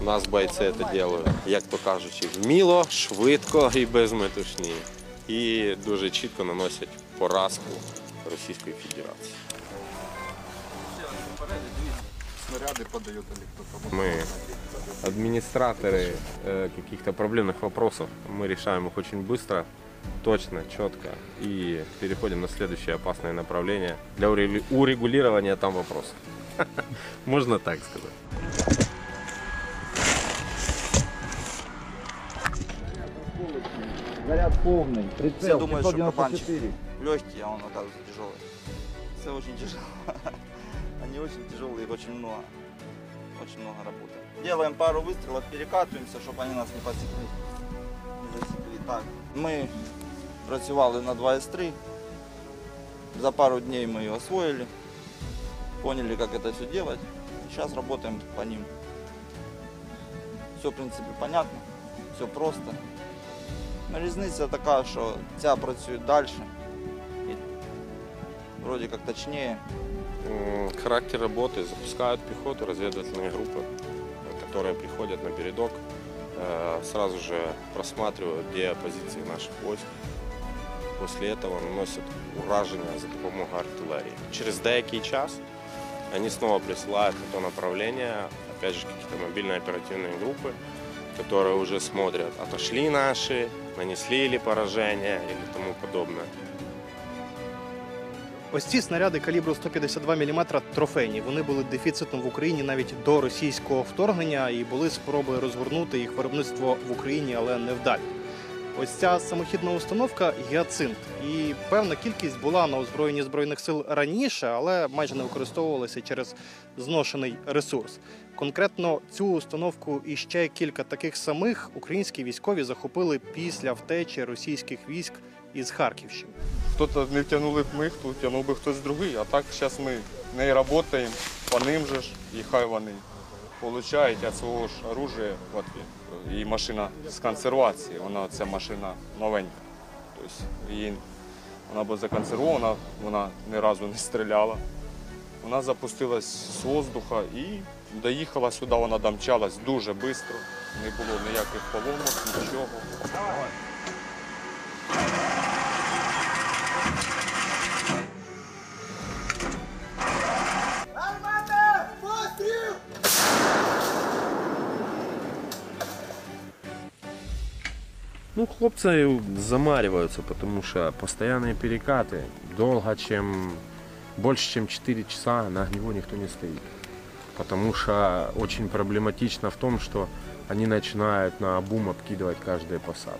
У нас бойці це роблять, як то кажучи, вміло, швидко і без метушні. І дуже чітко наносять поразку Російської Федерації. Снаряди подають електропровод. Мы администраторы э, каких-то проблемных вопросов. Мы решаем их очень быстро, точно, четко и переходим на следующее опасное направление для урегу- урегулирования там вопросов. Можно так сказать. Заряд полный. Все Прицел думают, что 594. Легкий, а он оказывается тяжелый. Все очень тяжело. Они очень тяжелые, их очень много. Очень много работы. Делаем пару выстрелов, перекатываемся, чтобы они нас не посекли. Не засекли. Так. Ми працювали на 2С3. За пару дней мы ее освоили. Поняли, как это все делать. Сейчас работаем по ним. Все, в принципе, понятно. Все просто. Ну, Різниця така, що ця працює далі. І вроді як точніше. М, Характер работы запускают пехоту, разведывательные группы, э, которые приходят на передок, э, сразу же просматривают, где позиции наших войск. После этого наносят ураження за допомогою артиллерии. Через деякий час они снова присылают на то направление, опять же, какие-то мобильные оперативные группы, которые уже смотрят, отошли наши, нанесли ли поражение или тому подобное. Ось ці снаряди калібру 152 мм трофейні. Вони були дефіцитом в Україні навіть до російського вторгнення і були спроби розгорнути їх виробництво в Україні, але невдалі. Ось ця самохідна установка гіацинт. І певна кількість була на озброєнні збройних сил раніше, але майже не використовувалася через зношений ресурс. Конкретно цю установку і ще кілька таких самих українські військові захопили після втечі російських військ із Харківщини. Хто-то не втягнули б ми, хто втягнув би хтось другий, а так зараз ми не працюємо по ним же ж, і хай вони получають від свого ж оружия в. І машина з консервації, вона ця машина новенька. Тобто її, вона була законсервована, вона ні разу не стріляла. Вона запустилась з воздуха і доїхала сюди, вона домчалась дуже швидко, не було ніяких поломок, нічого. Ну, хлопцы замариваются, потому что постоянные перекаты, долго, чем больше, чем 4 часа на огневой никто не стоит. Потому что очень проблематично в том, что они начинают на обум обкидывать каждые посадки.